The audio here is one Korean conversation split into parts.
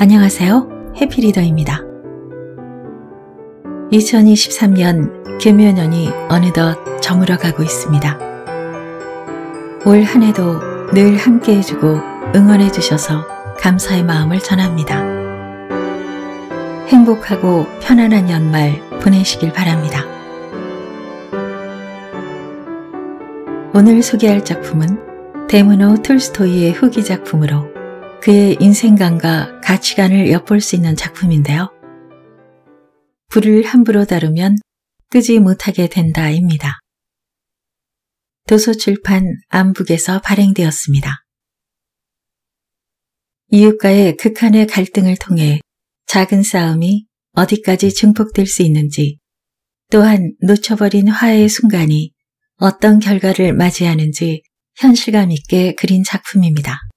안녕하세요. 해피리더입니다. 2023년 개묘년이 어느덧 저물어가고 있습니다. 올 한 해도 늘 함께 해주고 응원해 주셔서 감사의 마음을 전합니다. 행복하고 편안한 연말 보내시길 바랍니다. 오늘 소개할 작품은 데무노 툴스토이의 후기 작품으로 그의 인생관과 가치관을 엿볼 수 있는 작품인데요. 불을 함부로 다루면 끄지 못하게 된다입니다. 도서출판 암북에서 발행되었습니다. 이웃과의 극한의 갈등을 통해 작은 싸움이 어디까지 증폭될 수 있는지, 또한 놓쳐버린 화해의 순간이 어떤 결과를 맞이하는지 현실감 있게 그린 작품입니다.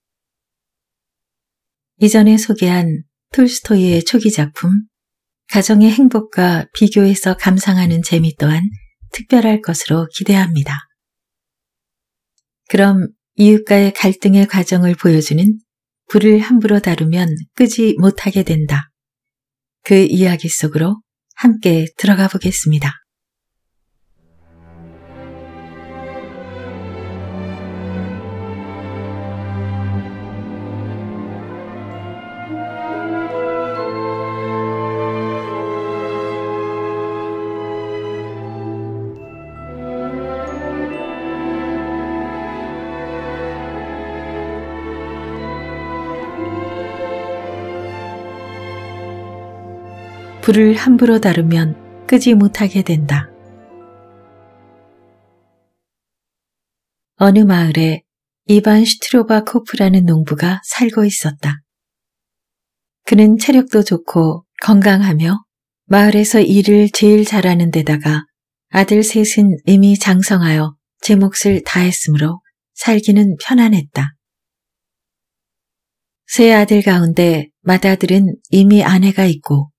이전에 소개한 톨스토이의 초기 작품 가정의 행복과 비교해서 감상하는 재미 또한 특별할 것으로 기대합니다. 그럼 이웃과의 갈등의 과정을 보여주는 불을 함부로 다루면 끄지 못하게 된다. 그 이야기 속으로 함께 들어가 보겠습니다. 불을 함부로 다루면 끄지 못하게 된다. 어느 마을에 이반 슈트로바 코프라는 농부가 살고 있었다. 그는 체력도 좋고 건강하며 마을에서 일을 제일 잘하는 데다가 아들 셋은 이미 장성하여 제 몫을 다했으므로 살기는 편안했다. 세 아들 가운데 맏아들은 이미 아내가 있고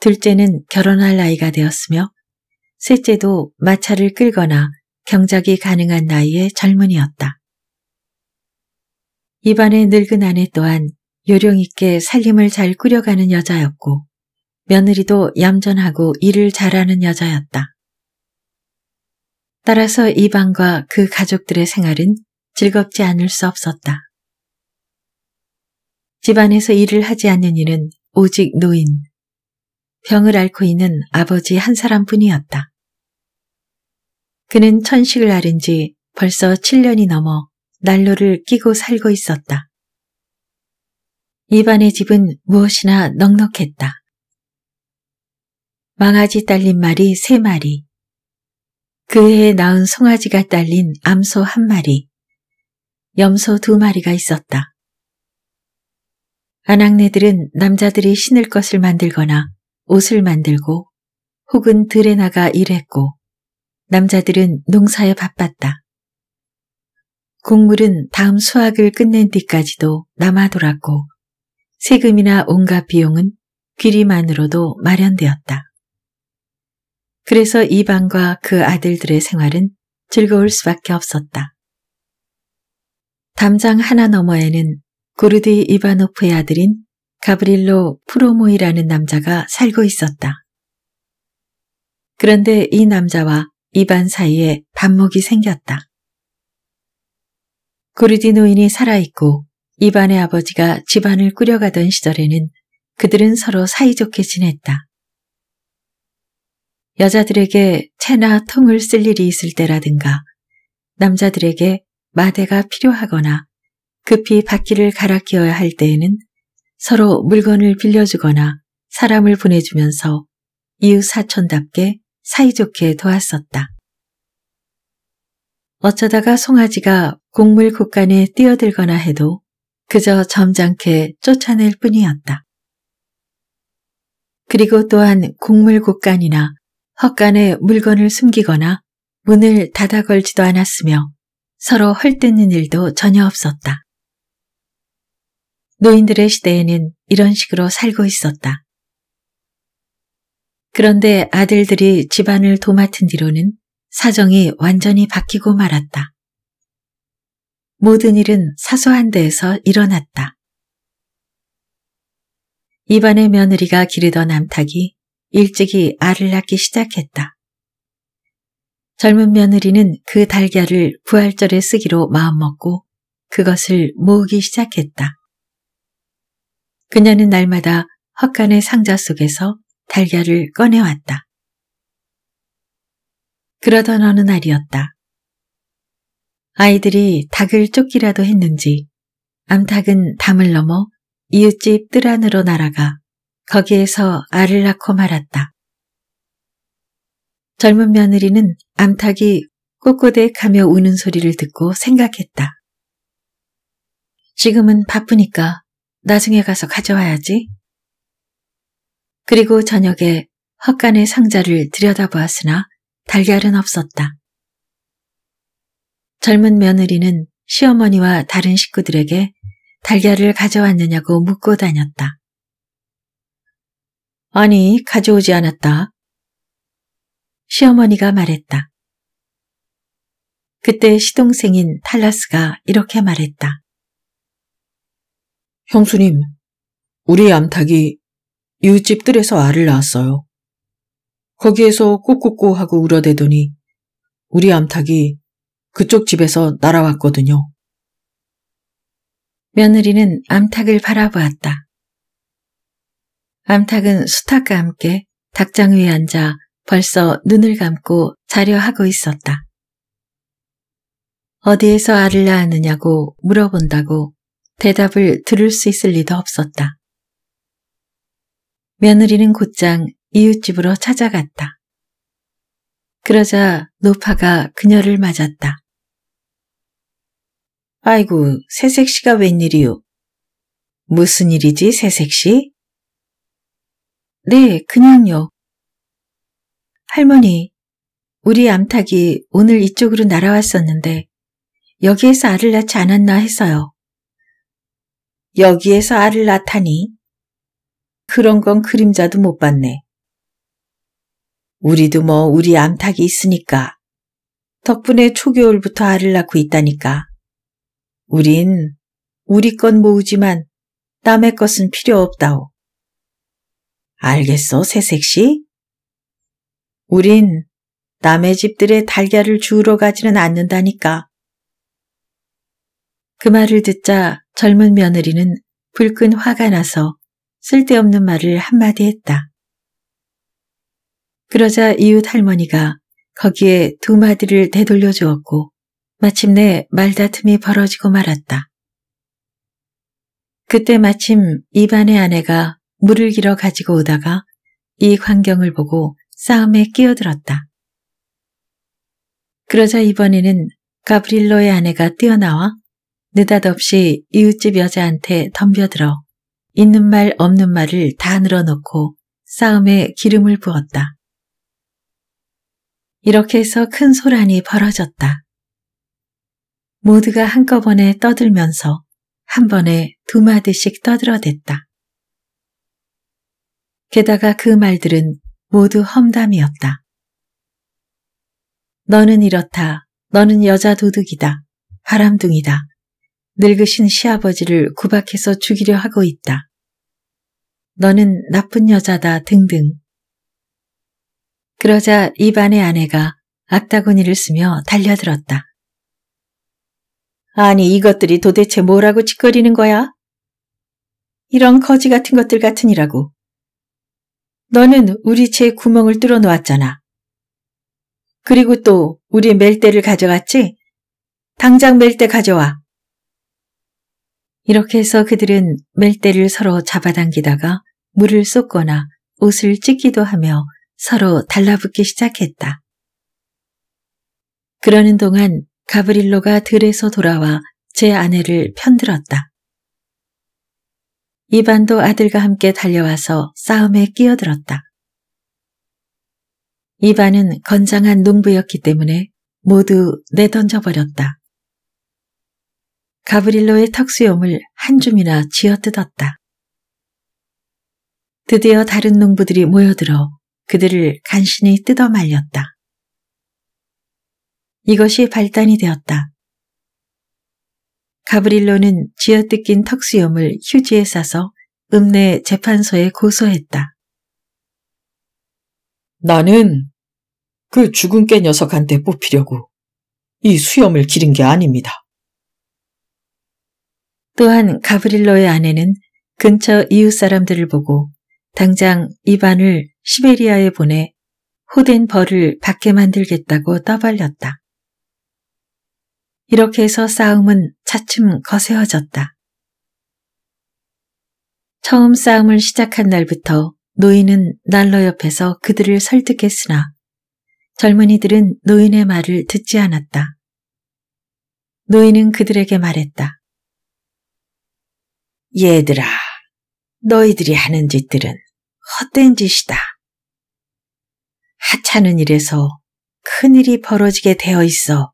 둘째는 결혼할 나이가 되었으며 셋째도 마차를 끌거나 경작이 가능한 나이의 젊은이였다. 입안의 늙은 아내 또한 요령 있게 살림을 잘 꾸려가는 여자였고 며느리도 얌전하고 일을 잘하는 여자였다. 따라서 이 방과 그 가족들의 생활은 즐겁지 않을 수 없었다. 집안에서 일을 하지 않는 이는 오직 노인, 병을 앓고 있는 아버지 한 사람뿐이었다. 그는 천식을 앓은 지 벌써 7년이 넘어 난로를 끼고 살고 있었다. 이반의 집은 무엇이나 넉넉했다. 망아지 딸린 말이 세 마리, 그 해에 낳은 송아지가 딸린 암소 한 마리, 염소 두 마리가 있었다. 아낙네들은 남자들이 신을 것을 만들거나 옷을 만들고 혹은 들에 나가 일했고 남자들은 농사에 바빴다. 곡물은 다음 수확을 끝낸 뒤까지도 남아 돌았고 세금이나 온갖 비용은 귀리만으로도 마련되었다. 그래서 이방과 그 아들들의 생활은 즐거울 수밖에 없었다. 담장 하나 너머에는 고르디 이바노프의 아들인 가브릴로 프로모이라는 남자가 살고 있었다. 그런데 이 남자와 이반 사이에 반목이 생겼다. 고르디 노인이 살아있고 이반의 아버지가 집안을 꾸려가던 시절에는 그들은 서로 사이좋게 지냈다. 여자들에게 채나 통을 쓸 일이 있을 때라든가 남자들에게 마대가 필요하거나 급히 바퀴를 갈아 끼워야 할 때에는 서로 물건을 빌려주거나 사람을 보내주면서 이웃 사촌답게 사이좋게 도왔었다. 어쩌다가 송아지가 곡물 곳간에 뛰어들거나 해도 그저 점잖게 쫓아낼 뿐이었다. 그리고 또한 곡물 곳간이나 헛간에 물건을 숨기거나 문을 닫아 걸지도 않았으며 서로 헐뜯는 일도 전혀 없었다. 노인들의 시대에는 이런 식으로 살고 있었다. 그런데 아들들이 집안을 도맡은 뒤로는 사정이 완전히 바뀌고 말았다. 모든 일은 사소한 데에서 일어났다. 입안의 며느리가 기르던 암탉이 일찍이 알을 낳기 시작했다. 젊은 며느리는 그 달걀을 부활절에 쓰기로 마음먹고 그것을 모으기 시작했다. 그녀는 날마다 헛간의 상자 속에서 달걀을 꺼내왔다. 그러던 어느 날이었다. 아이들이 닭을 쫓기라도 했는지 암탉은 담을 넘어 이웃집 뜰 안으로 날아가 거기에서 알을 낳고 말았다. 젊은 며느리는 암탉이 꼿꼿해가며 우는 소리를 듣고 생각했다. 지금은 바쁘니까 나중에 가서 가져와야지. 그리고 저녁에 헛간의 상자를 들여다보았으나 달걀은 없었다. 젊은 며느리는 시어머니와 다른 식구들에게 달걀을 가져왔느냐고 묻고 다녔다. 아니, 가져오지 않았다. 시어머니가 말했다. 그때 시동생인 탈라스가 이렇게 말했다. 형수님, 우리 암탉이 이웃집 뜰에서 알을 낳았어요. 거기에서 꼬꼬꼬 하고 울어대더니 우리 암탉이 그쪽 집에서 날아왔거든요. 며느리는 암탉을 바라보았다. 암탉은 수탉과 함께 닭장 위에 앉아 벌써 눈을 감고 자려 하고 있었다. 어디에서 알을 낳았느냐고 물어본다고 대답을 들을 수 있을 리도 없었다. 며느리는 곧장 이웃집으로 찾아갔다. 그러자 노파가 그녀를 맞았다. 아이고, 새색시가 웬일이요? 무슨 일이지, 새색시? 네, 그냥요. 할머니, 우리 암탉이 오늘 이쪽으로 날아왔었는데 여기에서 알을 낳지 않았나 해서요. 여기에서 알을 낳다니? 그런 건 그림자도 못 봤네. 우리도 뭐 우리 암탉이 있으니까. 덕분에 초겨울부터 알을 낳고 있다니까. 우린 우리 것 모으지만 남의 것은 필요 없다오. 알겠어, 새색시? 우린 남의 집들의 달걀을 주우러 가지는 않는다니까. 그 말을 듣자 젊은 며느리는 불끈 화가 나서 쓸데없는 말을 한마디 했다. 그러자 이웃 할머니가 거기에 두 마디를 되돌려 주었고 마침내 말다툼이 벌어지고 말았다. 그때 마침 이반의 아내가 물을 길어 가지고 오다가 이 광경을 보고 싸움에 끼어들었다. 그러자 이번에는 가브릴로의 아내가 뛰어나와 느닷없이 이웃집 여자한테 덤벼들어 있는 말 없는 말을 다 늘어놓고 싸움에 기름을 부었다. 이렇게 해서 큰 소란이 벌어졌다. 모두가 한꺼번에 떠들면서 한 번에 두 마디씩 떠들어댔다. 게다가 그 말들은 모두 험담이었다. 너는 이렇다. 너는 여자 도둑이다. 바람둥이다. 늙으신 시아버지를 구박해서 죽이려 하고 있다. 너는 나쁜 여자다 등등. 그러자 이반의 아내가 악다구니를 쓰며 달려들었다. 아니 이것들이 도대체 뭐라고 짓거리는 거야? 이런 거지 같은 것들 같으니라고. 너는 우리 제 구멍을 뚫어 놓았잖아. 그리고 또 우리 멜대를 가져갔지? 당장 멜대 가져와. 이렇게 해서 그들은 멜대를 서로 잡아당기다가 물을 쏟거나 옷을 찢기도 하며 서로 달라붙기 시작했다. 그러는 동안 가브릴로가 들에서 돌아와 제 아내를 편들었다. 이반도 아들과 함께 달려와서 싸움에 끼어들었다. 이반은 건장한 농부였기 때문에 모두 내던져버렸다. 가브릴로의 턱수염을 한 줌이나 쥐어뜯었다. 드디어 다른 농부들이 모여들어 그들을 간신히 뜯어 말렸다. 이것이 발단이 되었다. 가브릴로는 쥐어뜯긴 턱수염을 휴지에 싸서 읍내 재판소에 고소했다. 나는 그 죽은 깨 녀석한테 뽑히려고 이 수염을 기른 게 아닙니다. 또한 가브릴로의 아내는 근처 이웃 사람들을 보고 당장 이반을 시베리아에 보내 호된 벌을 받게 만들겠다고 떠벌렸다. 이렇게 해서 싸움은 차츰 거세어졌다. 처음 싸움을 시작한 날부터 노인은 난로 옆에서 그들을 설득했으나 젊은이들은 노인의 말을 듣지 않았다. 노인은 그들에게 말했다. 얘들아, 너희들이 하는 짓들은 헛된 짓이다. 하찮은 일에서 큰일이 벌어지게 되어 있어.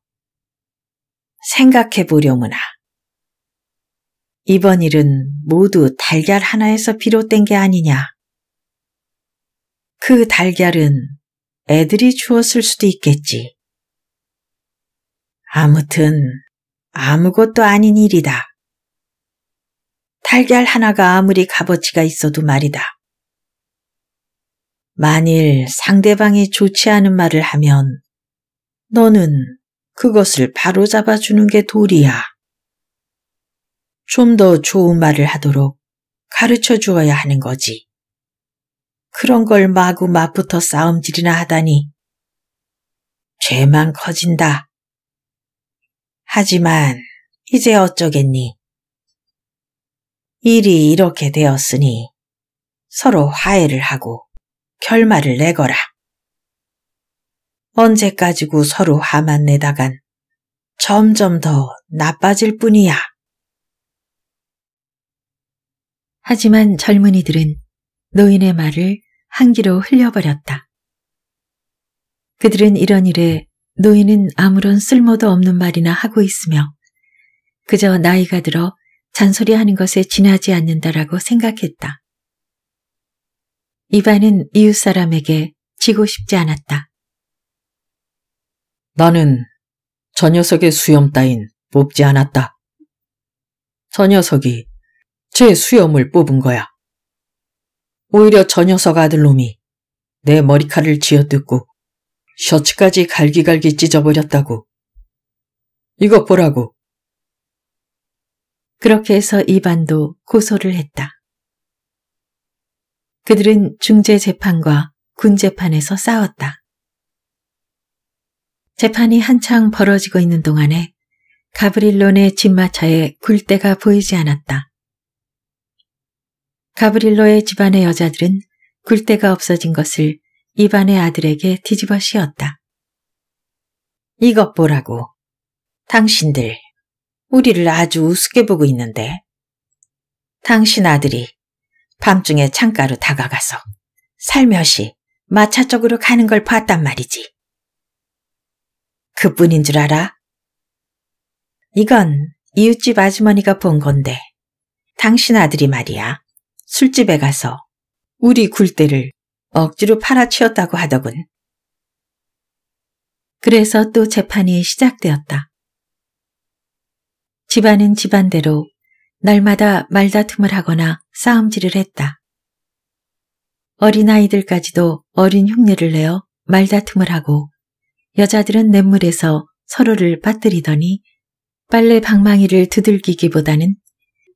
생각해 보려무나. 이번 일은 모두 달걀 하나에서 비롯된 게 아니냐. 그 달걀은 애들이 주었을 수도 있겠지. 아무튼 아무것도 아닌 일이다. 달걀 하나가 아무리 값어치가 있어도 말이다. 만일 상대방이 좋지 않은 말을 하면 너는 그것을 바로 잡아 주는 게 도리야. 좀 더 좋은 말을 하도록 가르쳐 주어야 하는 거지. 그런 걸 마구 맞붙어 싸움질이나 하다니. 죄만 커진다. 하지만 이제 어쩌겠니? 일이 이렇게 되었으니 서로 화해를 하고 결말을 내거라. 언제까지고 서로 화만 내다간 점점 더 나빠질 뿐이야. 하지만 젊은이들은 노인의 말을 한기로 흘려버렸다. 그들은 이런 일에 노인은 아무런 쓸모도 없는 말이나 하고 있으며 그저 나이가 들어 잔소리하는 것에 지나지 않는다라고 생각했다. 이반은 이웃 사람에게 지고 싶지 않았다. 나는 저 녀석의 수염 따윈 뽑지 않았다. 저 녀석이 제 수염을 뽑은 거야. 오히려 저 녀석 아들놈이 내 머리칼을 쥐어뜯고 셔츠까지 갈기갈기 찢어버렸다고. 이것 보라고. 그렇게 해서 이반도 고소를 했다. 그들은 중재재판과 군재판에서 싸웠다. 재판이 한창 벌어지고 있는 동안에 가브릴론의 집마차에 굴대가 보이지 않았다. 가브릴로의 집안의 여자들은 굴대가 없어진 것을 이반의 아들에게 뒤집어 씌웠다. 이것 보라고. 당신들 우리를 아주 우습게 보고 있는데 당신 아들이 밤중에 창가로 다가가서 살며시 마차 쪽으로 가는 걸 봤단 말이지. 그뿐인 줄 알아? 이건 이웃집 아주머니가 본 건데 당신 아들이 말이야 술집에 가서 우리 굴대를 억지로 팔아치웠다고 하더군. 그래서 또 재판이 시작되었다. 집안은 집안대로 날마다 말다툼을 하거나 싸움질을 했다. 어린아이들까지도 어린 흉내를 내어 말다툼을 하고 여자들은 냇물에서 서로를 빠뜨리더니 빨래 방망이를 두들기기보다는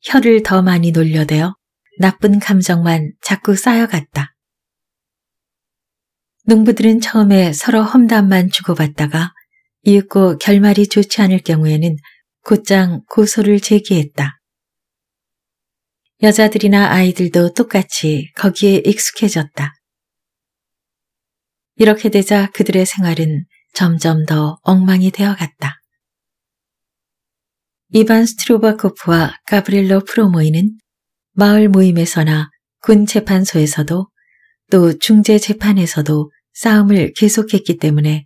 혀를 더 많이 놀려대어 나쁜 감정만 자꾸 쌓여갔다. 농부들은 처음에 서로 험담만 주고받다가 이윽고 결말이 좋지 않을 경우에는 곧장 고소를 제기했다. 여자들이나 아이들도 똑같이 거기에 익숙해졌다. 이렇게 되자 그들의 생활은 점점 더 엉망이 되어갔다. 이반 스트로바코프와 가브릴로 프로모이는 마을 모임에서나 군 재판소에서도 또 중재 재판에서도 싸움을 계속했기 때문에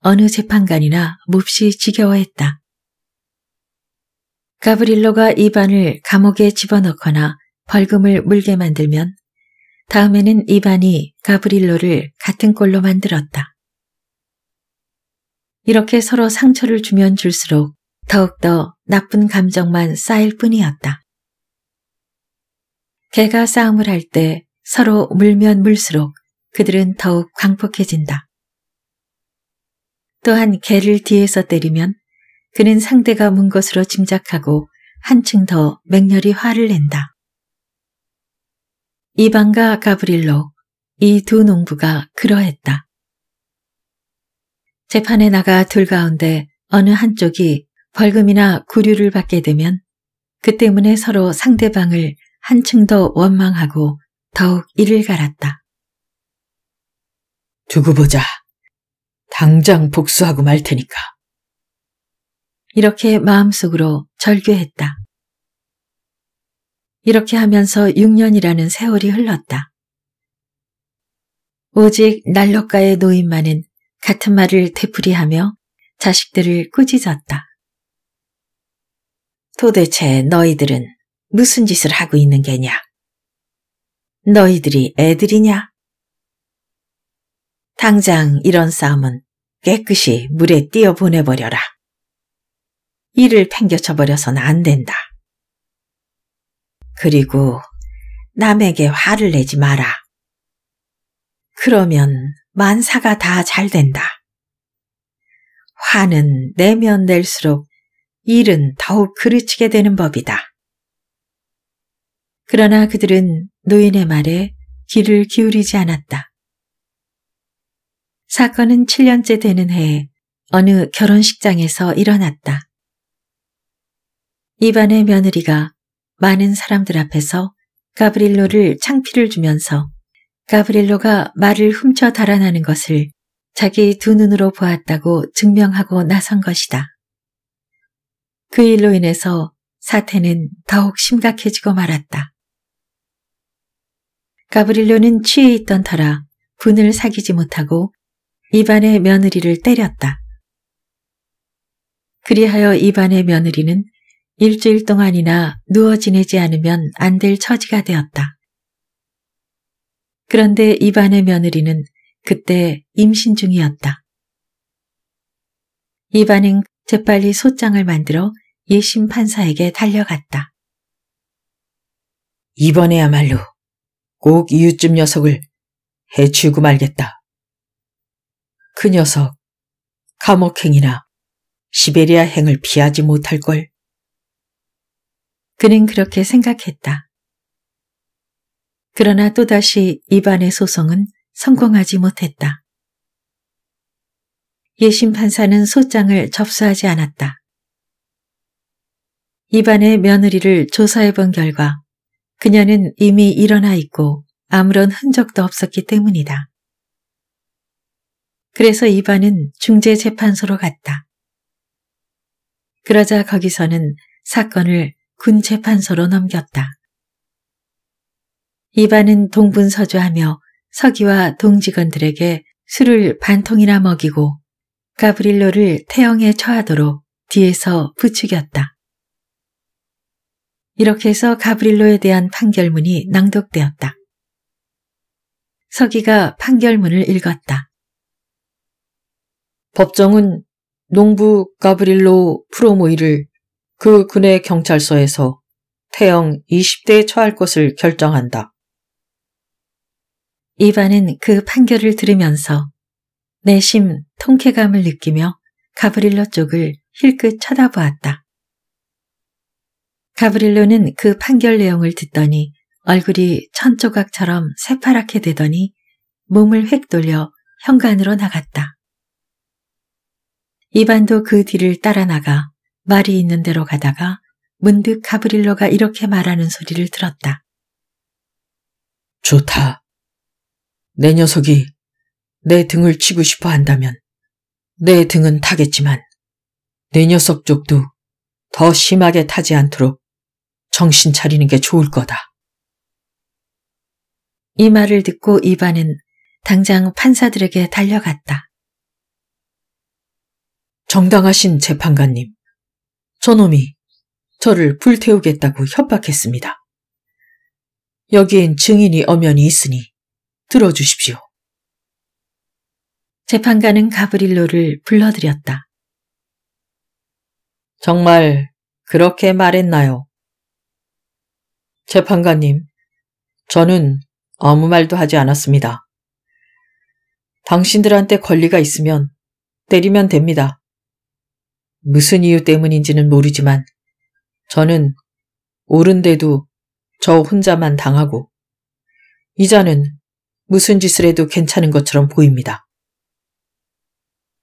어느 재판관이나 몹시 지겨워했다. 가브릴로가 이반을 감옥에 집어넣거나 벌금을 물게 만들면 다음에는 이반이 가브릴로를 같은 꼴로 만들었다. 이렇게 서로 상처를 주면 줄수록 더욱더 나쁜 감정만 쌓일 뿐이었다. 개가 싸움을 할 때 서로 물면 물수록 그들은 더욱 광폭해진다. 또한 개를 뒤에서 때리면 그는 상대가 문 것으로 짐작하고 한층 더 맹렬히 화를 낸다. 이방과 가브릴로 이 두 농부가 그러했다. 재판에 나가 둘 가운데 어느 한쪽이 벌금이나 구류를 받게 되면 그 때문에 서로 상대방을 한층 더 원망하고 더욱 이를 갈았다. 두고 보자. 당장 복수하고 말 테니까. 이렇게 마음속으로 절규했다. 이렇게 하면서 6년이라는 세월이 흘렀다. 오직 난로가의 노인만은 같은 말을 되풀이하며 자식들을 꾸짖었다. 도대체 너희들은 무슨 짓을 하고 있는 게냐? 너희들이 애들이냐? 당장 이런 싸움은 깨끗이 물에 띄어 보내버려라. 이를 팽겨쳐 버려서는 안 된다. 그리고 남에게 화를 내지 마라. 그러면 만사가 다 잘 된다. 화는 내면 낼수록 일은 더욱 그르치게 되는 법이다. 그러나 그들은 노인의 말에 귀를 기울이지 않았다. 사건은 7년째 되는 해에 어느 결혼식장에서 일어났다. 이반의 며느리가 많은 사람들 앞에서 가브릴로를 창피를 주면서 가브릴로가 말을 훔쳐 달아나는 것을 자기 두 눈으로 보았다고 증명하고 나선 것이다. 그 일로 인해서 사태는 더욱 심각해지고 말았다. 가브릴로는 취해 있던 터라 분을 사귀지 못하고 이반의 며느리를 때렸다. 그리하여 이반의 며느리는 일주일 동안이나 누워 지내지 않으면 안 될 처지가 되었다. 그런데 이반의 며느리는 그때 임신 중이었다. 이반은 재빨리 소장을 만들어 예심 판사에게 달려갔다. 이번에야말로 꼭 이웃집 녀석을 해치우고 말겠다. 그 녀석 감옥행이나 시베리아 행을 피하지 못할 걸. 그는 그렇게 생각했다. 그러나 또다시 이반의 소송은 성공하지 못했다. 예심 판사는 소장을 접수하지 않았다. 이반의 며느리를 조사해 본 결과 그녀는 이미 일어나 있고 아무런 흔적도 없었기 때문이다. 그래서 이반은 중재재판소로 갔다. 그러자 거기서는 사건을 군 재판소로 넘겼다. 이반은 동분서주하며 서기와 동직원들에게 술을 반 통이나 먹이고 가브릴로를 태형에 처하도록 뒤에서 부추겼다. 이렇게 해서 가브릴로에 대한 판결문이 낭독되었다. 서기가 판결문을 읽었다. 법정은 농부 가브릴로 프로모이를 그 군의 경찰서에서 태형 20대에 처할 것을 결정한다. 이반은 그 판결을 들으면서 내심 통쾌감을 느끼며 가브릴로 쪽을 힐끗 쳐다보았다. 가브릴로는 그 판결 내용을 듣더니 얼굴이 천조각처럼 새파랗게 되더니 몸을 획 돌려 현관으로 나갔다. 이반도 그 뒤를 따라 나가 말이 있는 대로 가다가 문득 가브릴로가 이렇게 말하는 소리를 들었다. 좋다. 내 녀석이 내 등을 치고 싶어 한다면 내 등은 타겠지만 내 녀석 쪽도 더 심하게 타지 않도록 정신 차리는 게 좋을 거다. 이 말을 듣고 이반은 당장 판사들에게 달려갔다. 정당하신 재판관님, 저놈이 저를 불태우겠다고 협박했습니다. 여기엔 증인이 엄연히 있으니 들어주십시오. 재판관은 가브릴로를 불러들였다. 정말 그렇게 말했나요? 재판관님, 저는 아무 말도 하지 않았습니다. 당신들한테 권리가 있으면 때리면 됩니다. 무슨 이유 때문인지는 모르지만 저는 옳은데도 저 혼자만 당하고 이자는 무슨 짓을 해도 괜찮은 것처럼 보입니다.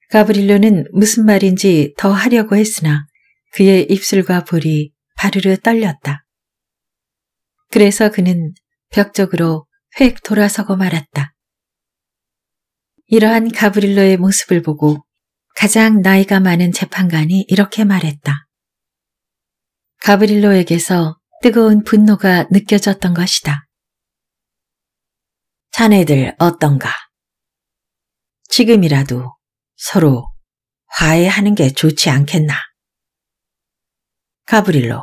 가브릴로는 무슨 말인지 더 하려고 했으나 그의 입술과 볼이 바르르 떨렸다. 그래서 그는 벽 쪽으로 획 돌아서고 말았다. 이러한 가브릴로의 모습을 보고 가장 나이가 많은 재판관이 이렇게 말했다. 가브릴로에게서 뜨거운 분노가 느껴졌던 것이다. 자네들 어떤가? 지금이라도 서로 화해하는 게 좋지 않겠나? 가브릴로,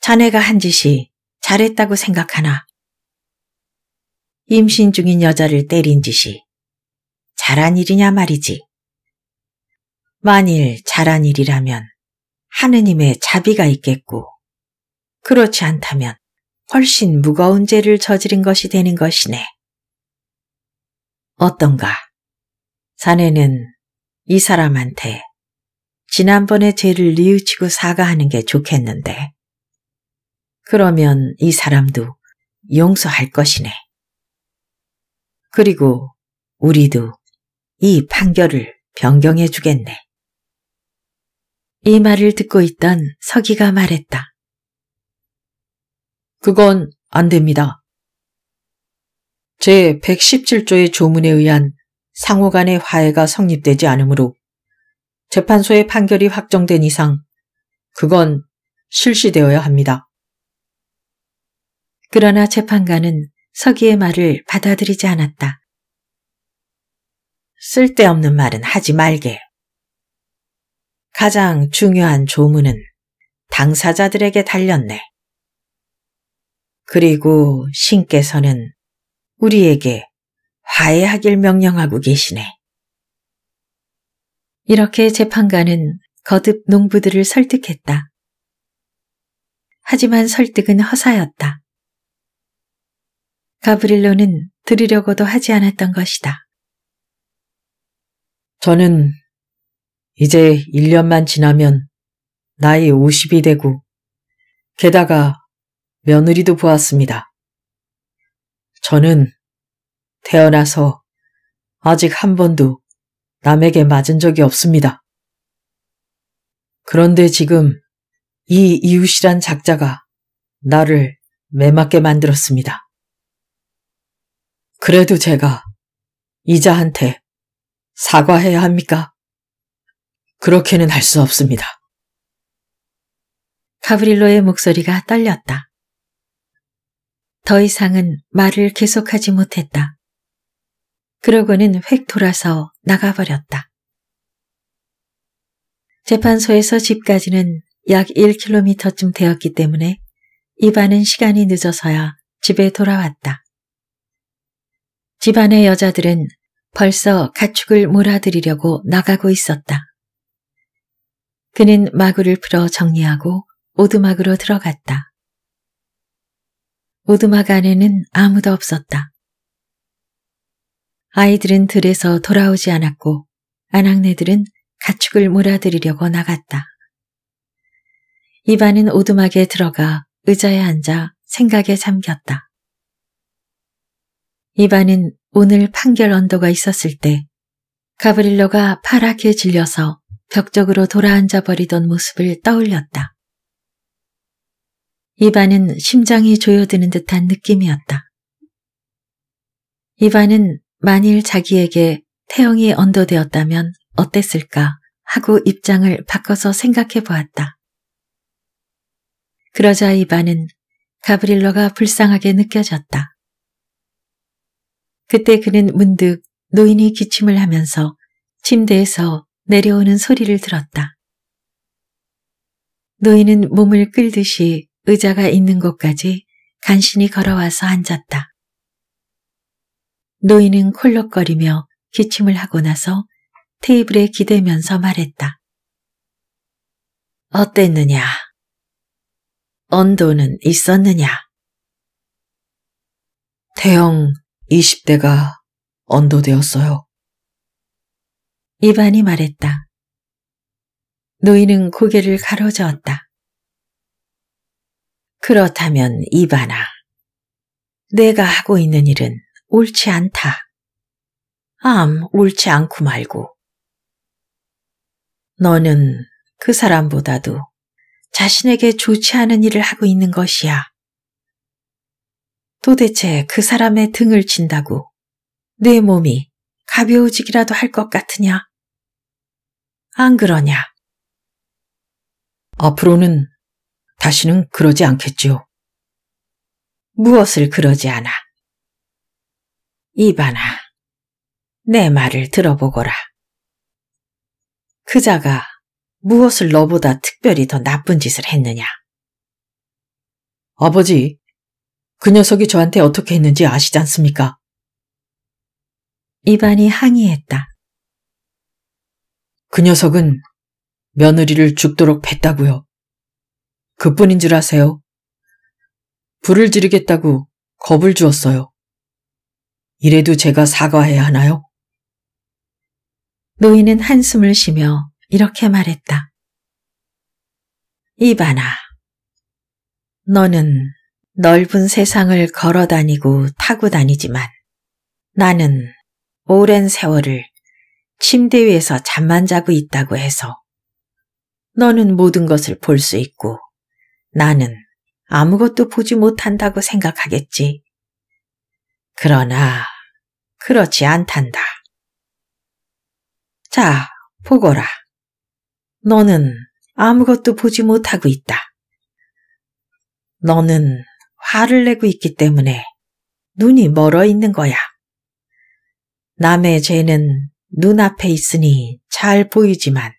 자네가 한 짓이 잘했다고 생각하나? 임신 중인 여자를 때린 짓이 잘한 일이냐 말이지. 만일 잘한 일이라면 하느님의 자비가 있겠고, 그렇지 않다면 훨씬 무거운 죄를 저지른 것이 되는 것이네. 어떤가? 자네는 이 사람한테 지난번의 죄를 뉘우치고 사과하는 게 좋겠는데. 그러면 이 사람도 용서할 것이네. 그리고 우리도 이 판결을 변경해 주겠네. 이 말을 듣고 있던 서기가 말했다. 그건 안 됩니다. 제 117조의 조문에 의한 상호 간의 화해가 성립되지 않으므로 재판소의 판결이 확정된 이상 그건 실시되어야 합니다. 그러나 재판관은 서기의 말을 받아들이지 않았다. 쓸데없는 말은 하지 말게. 가장 중요한 조문은 당사자들에게 달렸네. 그리고 신께서는 우리에게 화해하길 명령하고 계시네. 이렇게 재판관은 거듭 농부들을 설득했다. 하지만 설득은 허사였다. 가브릴로는 들으려고도 하지 않았던 것이다. 저는 이제 1년만 지나면 나이 50이 되고 게다가 며느리도 보았습니다. 저는 태어나서 아직 한 번도 남에게 맞은 적이 없습니다. 그런데 지금 이 이웃이란 작자가 나를 매맞게 만들었습니다. 그래도 제가 이자한테 사과해야 합니까? 그렇게는 할 수 없습니다. 가브릴로의 목소리가 떨렸다. 더 이상은 말을 계속하지 못했다. 그러고는 획 돌아서 나가버렸다. 재판소에서 집까지는 약 1km쯤 되었기 때문에 이반은 시간이 늦어서야 집에 돌아왔다. 집안의 여자들은 벌써 가축을 몰아들이려고 나가고 있었다. 그는 마구를 풀어 정리하고 오두막으로 들어갔다. 오두막 안에는 아무도 없었다. 아이들은 들에서 돌아오지 않았고 아낙네들은 가축을 몰아들이려고 나갔다. 이반은 오두막에 들어가 의자에 앉아 생각에 잠겼다. 이반은 오늘 판결 언도가 있었을 때 가브릴로가 파랗게 질려서 벽 쪽으로 돌아앉아 버리던 모습을 떠올렸다. 이반은 심장이 조여드는 듯한 느낌이었다. 이반은 만일 자기에게 태영이 언도되었다면 어땠을까 하고 입장을 바꿔서 생각해 보았다. 그러자 이반은 가브릴러가 불쌍하게 느껴졌다. 그때 그는 문득 노인이 기침을 하면서 침대에서 내려오는 소리를 들었다. 노인은 몸을 끌듯이 의자가 있는 곳까지 간신히 걸어와서 앉았다. 노인은 콜록거리며 기침을 하고 나서 테이블에 기대면서 말했다. 어땠느냐? 언도는 있었느냐? 태영 20대가 언도되었어요. 이반이 말했다. 노인은 고개를 가로저었다. 그렇다면 이반아, 내가 하고 있는 일은 옳지 않다. 암, 옳지 않고 말고. 너는 그 사람보다도 자신에게 좋지 않은 일을 하고 있는 것이야. 도대체 그 사람의 등을 친다고 내 몸이 가벼워지기라도 할 것 같으냐? 안 그러냐? 앞으로는 다시는 그러지 않겠지요. 무엇을 그러지 않아? 이반아, 내 말을 들어보거라. 그자가 무엇을 너보다 특별히 더 나쁜 짓을 했느냐? 아버지, 그 녀석이 저한테 어떻게 했는지 아시지 않습니까? 이반이 항의했다. 그 녀석은 며느리를 죽도록 팼다고요. 그뿐인 줄 아세요? 불을 지르겠다고 겁을 주었어요. 이래도 제가 사과해야 하나요? 노인은 한숨을 쉬며 이렇게 말했다. 이반아, 너는 넓은 세상을 걸어 다니고 타고 다니지만 나는 오랜 세월을 침대 위에서 잠만 자고 있다고 해서 너는 모든 것을 볼 수 있고 나는 아무것도 보지 못한다고 생각하겠지. 그러나 그렇지 않단다. 자, 보거라. 너는 아무것도 보지 못하고 있다. 너는 화를 내고 있기 때문에 눈이 멀어 있는 거야. 남의 죄는 눈앞에 있으니 잘 보이지만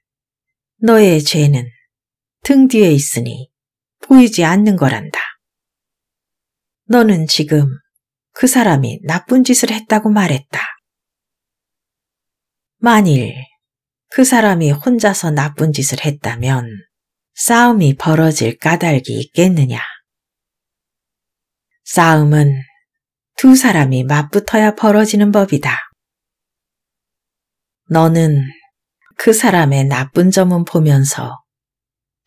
너의 죄는 등 뒤에 있으니 보이지 않는 거란다. 너는 지금 그 사람이 나쁜 짓을 했다고 말했다. 만일 그 사람이 혼자서 나쁜 짓을 했다면 싸움이 벌어질 까닭이 있겠느냐? 싸움은 두 사람이 맞붙어야 벌어지는 법이다. 너는 그 사람의 나쁜 점은 보면서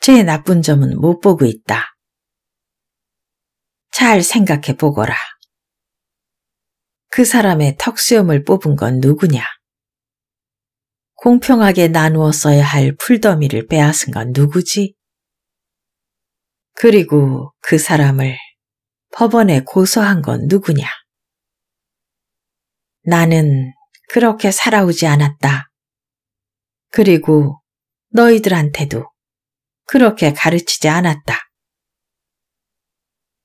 제 나쁜 점은 못 보고 있다. 잘 생각해 보거라. 그 사람의 턱수염을 뽑은 건 누구냐? 공평하게 나누었어야 할 풀더미를 빼앗은 건 누구지? 그리고 그 사람을 법원에 고소한 건 누구냐? 나는 그렇게 살아오지 않았다. 그리고 너희들한테도 그렇게 가르치지 않았다.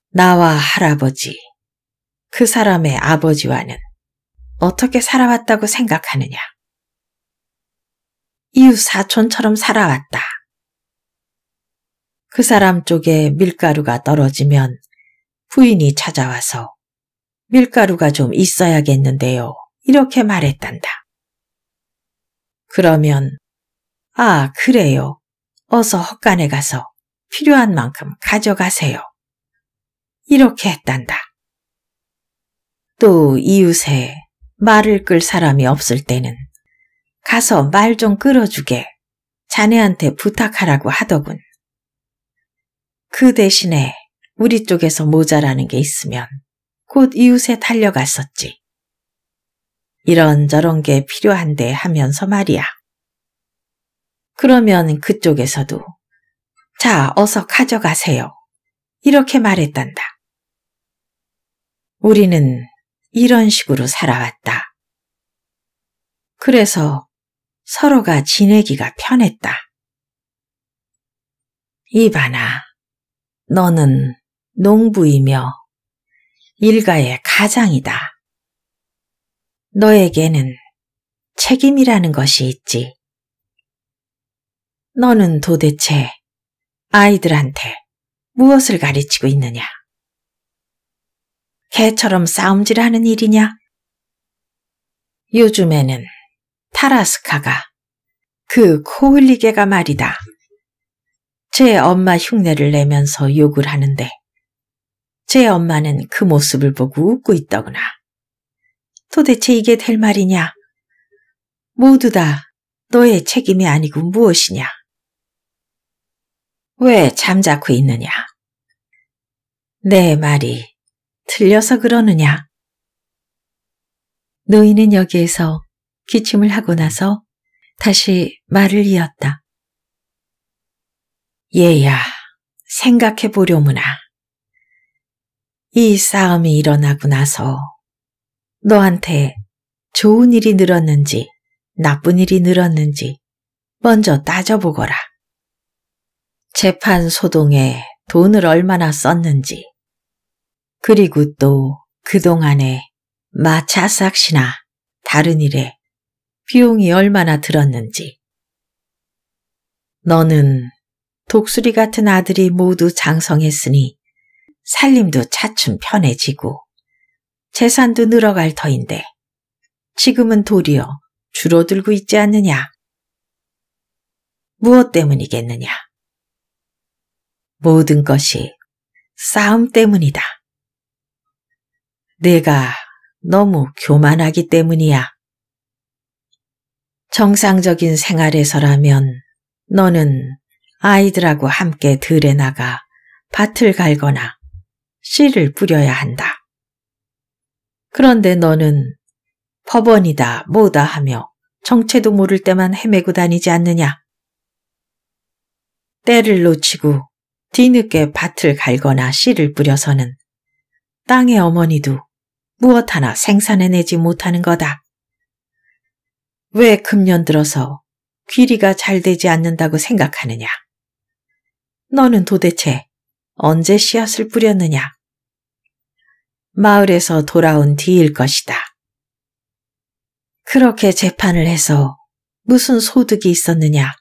나와 할아버지, 그 사람의 아버지와는 어떻게 살아왔다고 생각하느냐? 이웃 사촌처럼 살아왔다. 그 사람 쪽에 밀가루가 떨어지면 부인이 찾아와서 밀가루가 좀 있어야겠는데요. 이렇게 말했단다. 그러면, 아, 그래요. 어서 헛간에 가서 필요한 만큼 가져가세요. 이렇게 했단다. 또 이웃에 말을 끌 사람이 없을 때는 가서 말 좀 끌어주게 자네한테 부탁하라고 하더군. 그 대신에 우리 쪽에서 모자라는 게 있으면 곧 이웃에 달려갔었지. 이런저런 게 필요한데 하면서 말이야. 그러면 그쪽에서도 자, 어서 가져가세요. 이렇게 말했단다. 우리는 이런 식으로 살아왔다. 그래서 서로가 지내기가 편했다. 이바나, 너는 농부이며 일가의 가장이다. 너에게는 책임이라는 것이 있지. 너는 도대체 아이들한테 무엇을 가르치고 있느냐? 개처럼 싸움질하는 일이냐? 요즘에는 타라스카가 그 코흘리개가 말이다. 제 엄마 흉내를 내면서 욕을 하는데 제 엄마는 그 모습을 보고 웃고 있더구나. 도대체 이게 될 말이냐? 모두 다 너의 책임이 아니고 무엇이냐? 왜 잠자코 있느냐? 내 말이 틀려서 그러느냐? 노인은 여기에서 기침을 하고 나서 다시 말을 이었다. 얘야, 생각해 보려무나. 이 싸움이 일어나고 나서 너한테 좋은 일이 늘었는지 나쁜 일이 늘었는지 먼저 따져보거라. 재판 소동에 돈을 얼마나 썼는지, 그리고 또 그동안에 마차 삭시나 다른 일에 비용이 얼마나 들었는지. 너는 독수리 같은 아들이 모두 장성했으니 살림도 차츰 편해지고 재산도 늘어갈 터인데 지금은 도리어 줄어들고 있지 않느냐? 무엇 때문이겠느냐? 모든 것이 싸움 때문이다. 내가 너무 교만하기 때문이야. 정상적인 생활에서라면 너는 아이들하고 함께 들에 나가 밭을 갈거나 씨를 뿌려야 한다. 그런데 너는 법원이다 뭐다 하며 정체도 모를 때만 헤매고 다니지 않느냐. 때를 놓치고 뒤늦게 밭을 갈거나 씨를 뿌려서는 땅의 어머니도 무엇 하나 생산해내지 못하는 거다. 왜 금년 들어서 귀리가 잘 되지 않는다고 생각하느냐? 너는 도대체 언제 씨앗을 뿌렸느냐? 마을에서 돌아온 뒤일 것이다. 그렇게 재판을 해서 무슨 소득이 있었느냐?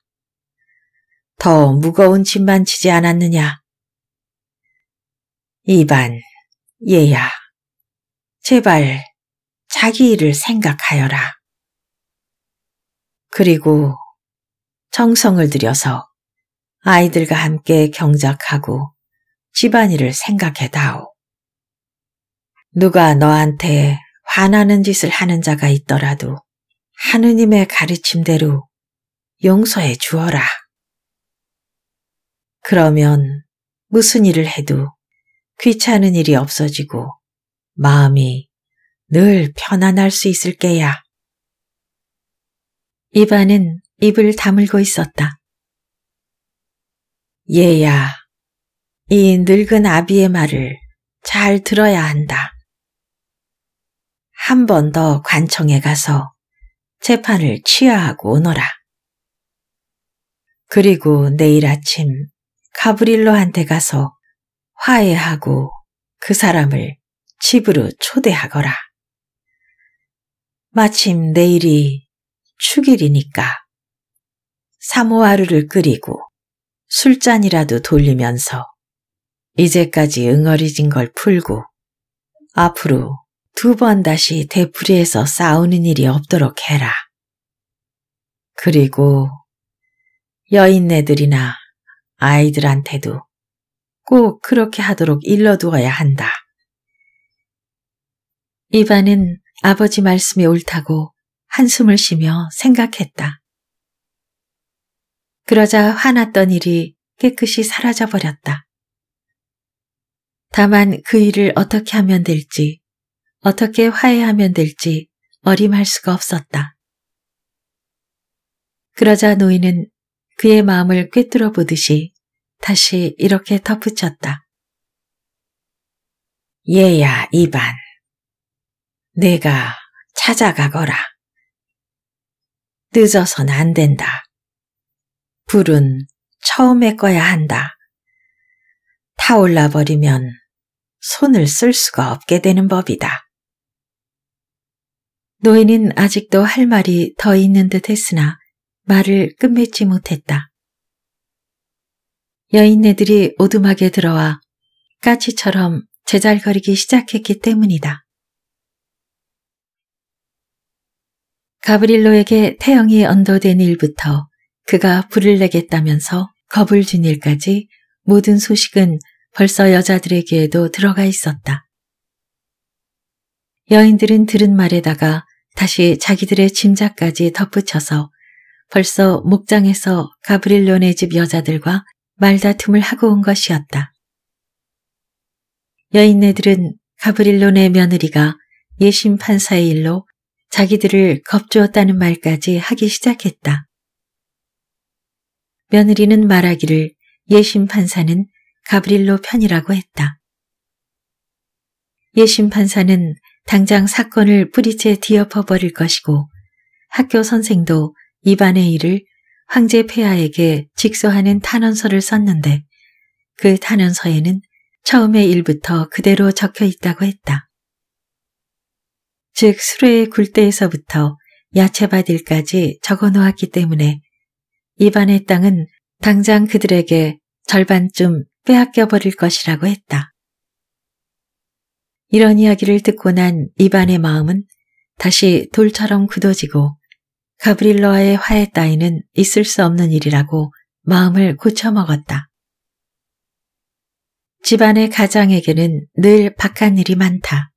더 무거운 짐만 지지 않았느냐? 이반, 얘야, 제발 자기 일을 생각하여라. 그리고 정성을 들여서 아이들과 함께 경작하고 집안일을 생각해다오. 누가 너한테 화나는 짓을 하는 자가 있더라도 하느님의 가르침대로 용서해 주어라. 그러면 무슨 일을 해도 귀찮은 일이 없어지고 마음이 늘 편안할 수 있을 게야. 이반은 입을 다물고 있었다. 얘야, 이 늙은 아비의 말을 잘 들어야 한다. 한 번 더 관청에 가서 재판을 취하하고 오너라. 그리고 내일 아침 가브릴로한테 가서 화해하고 그 사람을 집으로 초대하거라. 마침 내일이 축일이니까 사모하루를 끓이고 술잔이라도 돌리면서 이제까지 응어리진 걸 풀고 앞으로 두 번 다시 대풀이에서 싸우는 일이 없도록 해라. 그리고 여인네들이나 아이들한테도 꼭 그렇게 하도록 일러두어야 한다. 이반은 아버지 말씀이 옳다고 한숨을 쉬며 생각했다. 그러자 화났던 일이 깨끗이 사라져 버렸다. 다만 그 일을 어떻게 하면 될지, 어떻게 화해하면 될지 어림할 수가 없었다. 그러자 노인은 그의 마음을 꿰뚫어 보듯이 다시 이렇게 덧붙였다. 얘야, 이반. 내가 찾아가거라. 늦어선 안 된다. 불은 처음에 꺼야 한다. 타올라 버리면 손을 쓸 수가 없게 되는 법이다. 노인은 아직도 할 말이 더 있는 듯 했으나 말을 끝맺지 못했다. 여인네들이 오두막에 들어와 까치처럼 제잘거리기 시작했기 때문이다. 가브릴로에게 태영이 언도된 일부터 그가 불을 내겠다면서 겁을 준 일까지 모든 소식은 벌써 여자들에게도 들어가 있었다. 여인들은 들은 말에다가 다시 자기들의 짐작까지 덧붙여서 벌써 목장에서 가브릴론의 집 여자들과 말다툼을 하고 온 것이었다. 여인네들은 가브릴론의 며느리가 예심 판사의 일로 자기들을 겁주었다는 말까지 하기 시작했다. 며느리는 말하기를 예심 판사는 가브릴로 편이라고 했다. 예심 판사는 당장 사건을 뿌리째 뒤엎어 버릴 것이고 학교 선생도 이반의 일을 황제 폐하에게 직소하는 탄원서를 썼는데 그 탄원서에는 처음의 일부터 그대로 적혀 있다고 했다. 즉 수레의 굴대에서부터 야채바딜까지 적어 놓았기 때문에 이반의 땅은 당장 그들에게 절반쯤 빼앗겨 버릴 것이라고 했다. 이런 이야기를 듣고 난 이반의 마음은 다시 돌처럼 굳어지고 가브릴러와의 화해 따위는 있을 수 없는 일이라고 마음을 고쳐먹었다. 집안의 가장에게는 늘 박한 일이 많다.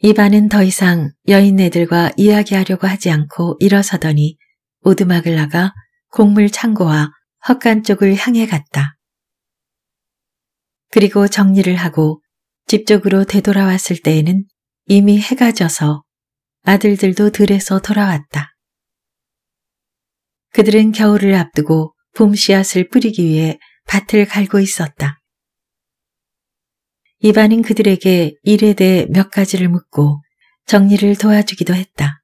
이반은 더 이상 여인네들과 이야기하려고 하지 않고 일어서더니 오두막을 나가 곡물 창고와 헛간 쪽을 향해 갔다. 그리고 정리를 하고 집 쪽으로 되돌아왔을 때에는 이미 해가 져서 아들들도 들에서 돌아왔다. 그들은 겨울을 앞두고 봄 씨앗을 뿌리기 위해 밭을 갈고 있었다. 이반은 그들에게 일에 대해 몇 가지를 묻고 정리를 도와주기도 했다.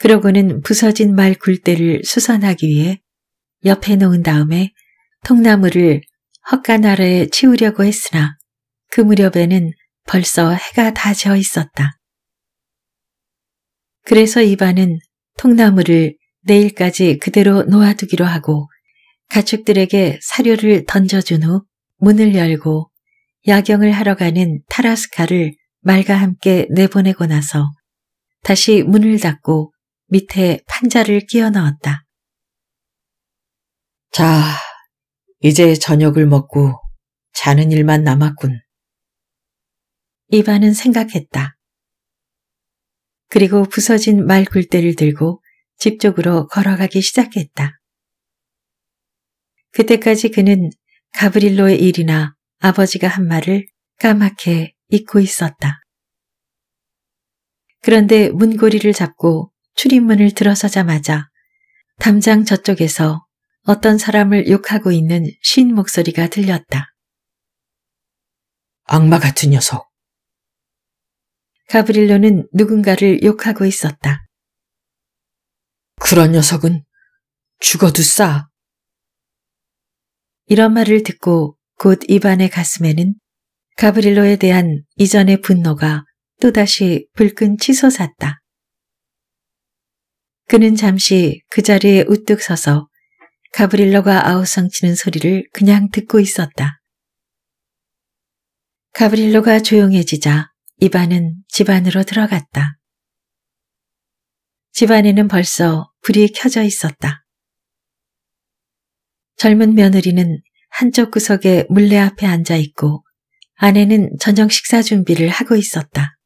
그러고는 부서진 말 굴대를 수선하기 위해 옆에 놓은 다음에 통나무를 헛간 아래에 치우려고 했으나 그 무렵에는 벌써 해가 다 져 있었다. 그래서 이반은 통나무를 내일까지 그대로 놓아두기로 하고 가축들에게 사료를 던져준 후 문을 열고 야경을 하러 가는 타라스카를 말과 함께 내보내고 나서 다시 문을 닫고 밑에 판자를 끼워 넣었다. 자, 이제 저녁을 먹고 자는 일만 남았군. 이반은 생각했다. 그리고 부서진 말 굴대를 들고 집 쪽으로 걸어가기 시작했다. 그때까지 그는 가브릴로의 일이나 아버지가 한 말을 까맣게 잊고 있었다. 그런데 문고리를 잡고 출입문을 들어서자마자 담장 저쪽에서 어떤 사람을 욕하고 있는 쉰 목소리가 들렸다. 악마 같은 녀석. 가브릴로는 누군가를 욕하고 있었다. 그런 녀석은 죽어도 싸. 이런 말을 듣고 곧 이반의 가슴에는 가브릴로에 대한 이전의 분노가 또다시 불끈 치솟았다. 그는 잠시 그 자리에 우뚝 서서 가브릴로가 아우성치는 소리를 그냥 듣고 있었다. 가브릴로가 조용해지자 이반은 집 안으로 들어갔다. 집 안에는 벌써 불이 켜져 있었다. 젊은 며느리는 한쪽 구석에 물레 앞에 앉아 있고 아내는 저녁 식사 준비를 하고 있었다.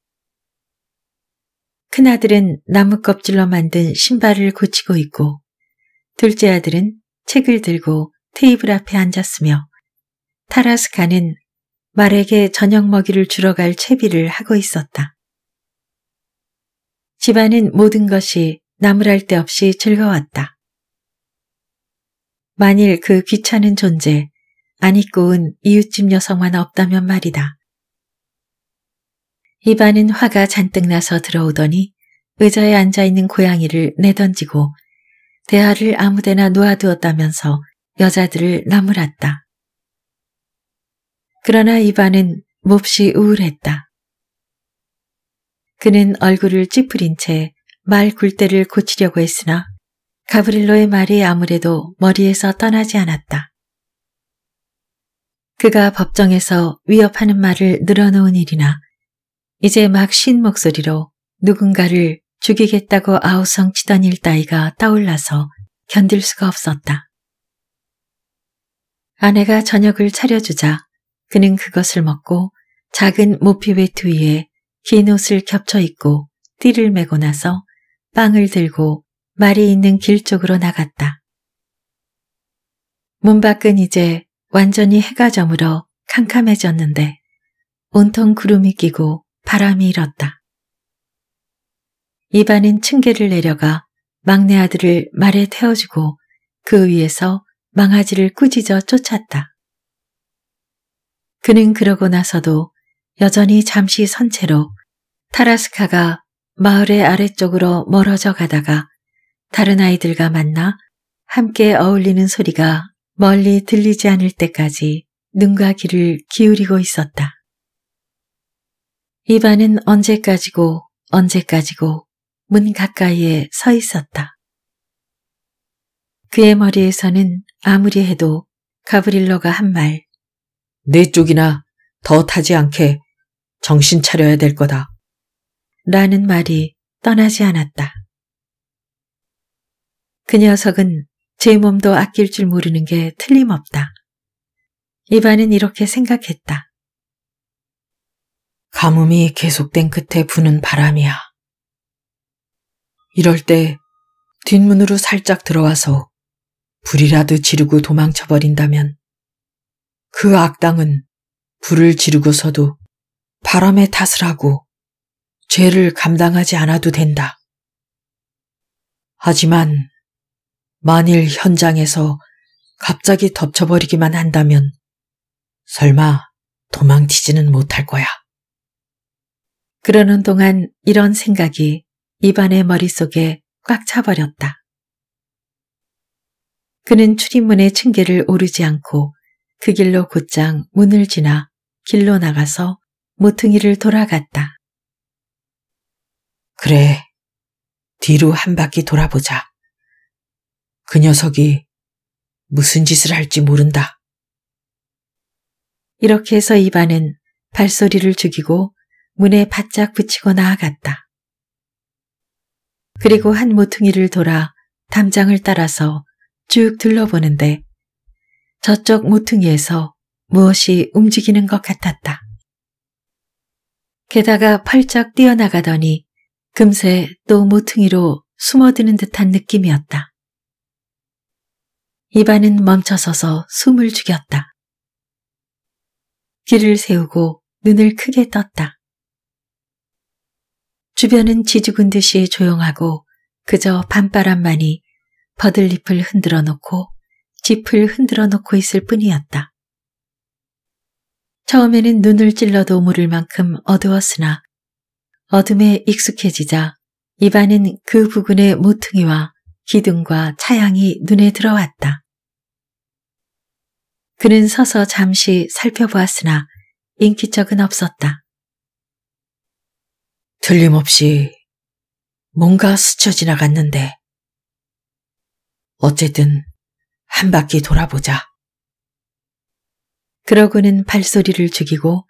큰아들은 나무 껍질로 만든 신발을 고치고 있고 둘째 아들은 책을 들고 테이블 앞에 앉았으며 타라스카는 말에게 저녁 먹이를 주러 갈 채비를 하고 있었다. 집안은 모든 것이 나무랄 데 없이 즐거웠다. 만일 그 귀찮은 존재, 안 입고 온 이웃집 녀석만 없다면 말이다. 이반은 화가 잔뜩 나서 들어오더니 의자에 앉아있는 고양이를 내던지고 대화를 아무데나 놓아두었다면서 여자들을 나무랐다. 그러나 이반은 몹시 우울했다. 그는 얼굴을 찌푸린 채 말 굴대를 고치려고 했으나 가브릴로의 말이 아무래도 머리에서 떠나지 않았다. 그가 법정에서 위협하는 말을 늘어놓은 일이나 이제 막 쉰 목소리로 누군가를 죽이겠다고 아우성 치던 일 따위가 떠올라서 견딜 수가 없었다. 아내가 저녁을 차려주자 그는 그것을 먹고 작은 모피 외투 위에 긴 옷을 겹쳐 입고 띠를 메고 나서 빵을 들고 말이 있는 길 쪽으로 나갔다. 문 밖은 이제 완전히 해가 저물어 캄캄해졌는데 온통 구름이 끼고 바람이 일었다. 이반은 층계를 내려가 막내 아들을 말에 태워주고 그 위에서 망아지를 꾸짖어 쫓았다. 그는 그러고 나서도 여전히 잠시 선 채로 타라스카가 마을의 아래쪽으로 멀어져 가다가 다른 아이들과 만나 함께 어울리는 소리가 멀리 들리지 않을 때까지 눈과 귀를 기울이고 있었다. 이반은 언제까지고 언제까지고 문 가까이에 서 있었다. 그의 머리에서는 아무리 해도 가브릴로가 한 말, 내 쪽이나 더 타지 않게 정신 차려야 될 거다. 라는 말이 떠나지 않았다. 그 녀석은 제 몸도 아낄 줄 모르는 게 틀림없다. 이반은 이렇게 생각했다. 가뭄이 계속된 끝에 부는 바람이야. 이럴 때 뒷문으로 살짝 들어와서 불이라도 지르고 도망쳐버린다면 그 악당은 불을 지르고서도 바람의 탓을 하고 죄를 감당하지 않아도 된다. 하지만 만일 현장에서 갑자기 덮쳐버리기만 한다면 설마 도망치지는 못할 거야. 그러는 동안 이런 생각이 이반의 머릿속에 꽉 차버렸다. 그는 출입문의 층계를 오르지 않고 그 길로 곧장 문을 지나 길로 나가서 모퉁이를 돌아갔다. 그래, 뒤로 한 바퀴 돌아보자. 그 녀석이 무슨 짓을 할지 모른다. 이렇게 해서 이반은 발소리를 죽이고 문에 바짝 붙이고 나아갔다. 그리고 한 모퉁이를 돌아 담장을 따라서 쭉 둘러보는데 저쪽 모퉁이에서 무엇이 움직이는 것 같았다. 게다가 펄쩍 뛰어나가더니 금세 또 모퉁이로 숨어드는 듯한 느낌이었다. 이반은 멈춰서서 숨을 죽였다. 길을 세우고 눈을 크게 떴다. 주변은 지죽은 듯이 조용하고 그저 밤바람만이 버들잎을 흔들어 놓고 짚을 흔들어 놓고 있을 뿐이었다. 처음에는 눈을 찔러도 모를 만큼 어두웠으나 어둠에 익숙해지자 입안은 그 부근의 모퉁이와 기둥과 차양이 눈에 들어왔다. 그는 서서 잠시 살펴보았으나 인기척은 없었다. 틀림없이 뭔가 스쳐 지나갔는데 어쨌든 한 바퀴 돌아보자. 그러고는 발소리를 죽이고